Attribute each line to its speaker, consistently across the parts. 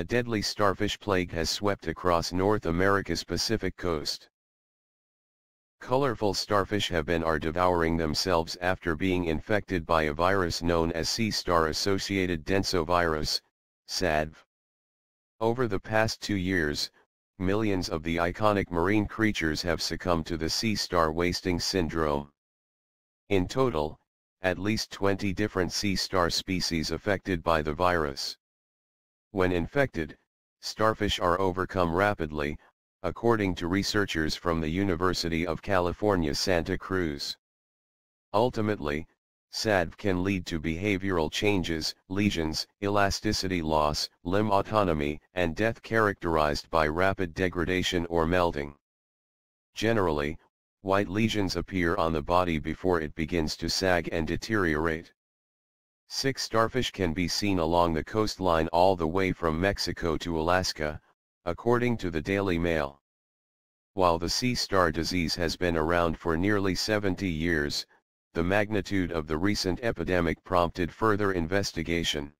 Speaker 1: a deadly starfish plague has swept across North America's Pacific coast. Colorful starfish have been are devouring themselves after being infected by a virus known as sea star-associated densovirus, SADV. Over the past two years, millions of the iconic marine creatures have succumbed to the sea star wasting syndrome. In total, at least 20 different sea star species affected by the virus. When infected, starfish are overcome rapidly, according to researchers from the University of California Santa Cruz. Ultimately, SADV can lead to behavioral changes, lesions, elasticity loss, limb autotomy, and death characterized by rapid degradation or melting. Generally, white lesions appear on the body before it begins to sag and deteriorate. Six starfish can be seen along the coastline all the way from Mexico to Alaska, according to the Daily Mail. While the sea star disease has been around for nearly 70 years, the magnitude of the recent epidemic prompted further investigation.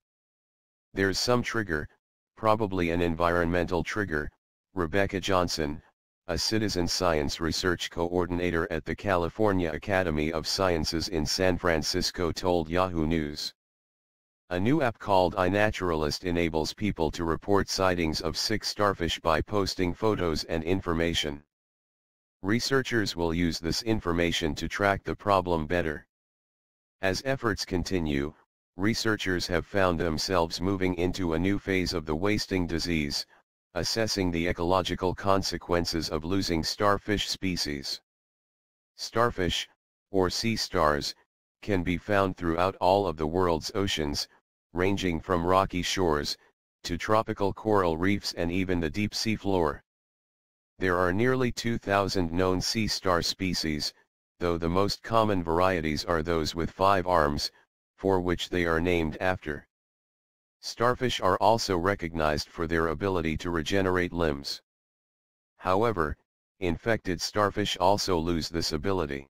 Speaker 1: There's some trigger, probably an environmental trigger, Rebecca Johnson, a citizen science research coordinator at the California Academy of Sciences in San Francisco told Yahoo News. A new app called iNaturalist enables people to report sightings of sick starfish by posting photos and information. Researchers will use this information to track the problem better. As efforts continue, researchers have found themselves moving into a new phase of the wasting disease, assessing the ecological consequences of losing starfish species. Starfish, or sea stars, can be found throughout all of the world's oceans, ranging from rocky shores, to tropical coral reefs and even the deep sea floor. There are nearly 2,000 known sea star species, though the most common varieties are those with five arms, for which they are named after. Starfish are also recognized for their ability to regenerate limbs. However, infected starfish also lose this ability.